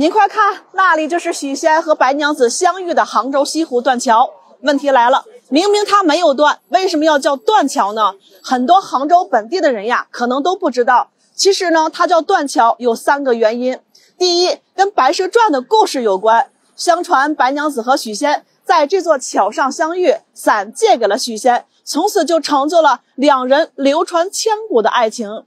您快看，那里就是许仙和白娘子相遇的杭州西湖断桥。问题来了，明明它没有断，为什么要叫断桥呢？很多杭州本地的人呀，可能都不知道。其实呢，它叫断桥有三个原因。第一，跟《白蛇传》的故事有关。相传白娘子和许仙在这座桥上相遇，伞借给了许仙，从此就成就了两人流传千古的爱情。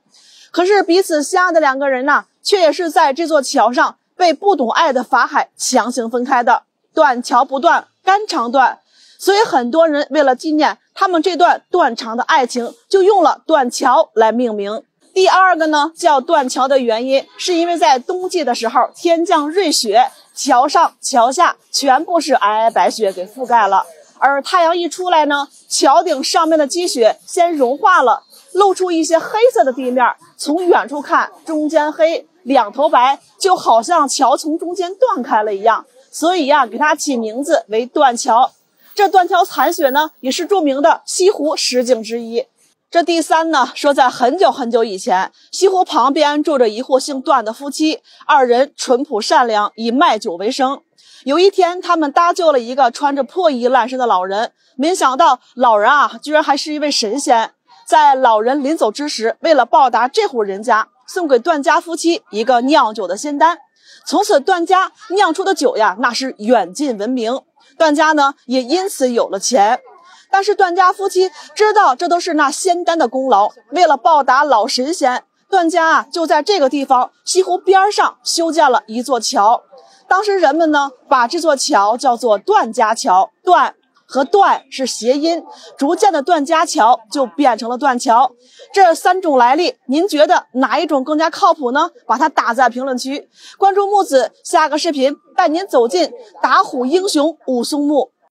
可是彼此相爱的两个人呢，却也是在这座桥上。被不懂爱的法海强行分开的，断桥不断，肝肠断。所以很多人为了纪念他们这段断肠的爱情，就用了断桥来命名。第二个呢，叫断桥的原因，是因为在冬季的时候天降瑞雪，桥上桥下全部是皑皑白雪给覆盖了，而太阳一出来呢，桥顶上面的积雪先融化了，露出一些黑色的地面，从远处看，中间黑。两头白，就好像桥从中间断开了一样，所以呀，给它起名字为断桥。这断桥残雪呢，也是著名的西湖十景之一。这第三呢，说在很久很久以前，西湖旁边住着一户姓段的夫妻，二人淳朴善良，以卖酒为生。有一天，他们搭救了一个穿着破衣烂衫的老人，没想到老人啊，居然还是一位神仙。在老人临走之时，为了报答这户人家。送给段家夫妻一个酿酒的仙丹，从此段家酿出的酒呀，那是远近闻名。段家呢，也因此有了钱。但是段家夫妻知道这都是那仙丹的功劳，为了报答老神仙，段家啊就在这个地方西湖边上修建了一座桥。当时人们呢，把这座桥叫做段家桥。段。和断是谐音，逐渐的段家桥就变成了断桥。这三种来历，您觉得哪一种更加靠谱呢？把它打在评论区。关注木子，下个视频带您走进打虎英雄武松墓。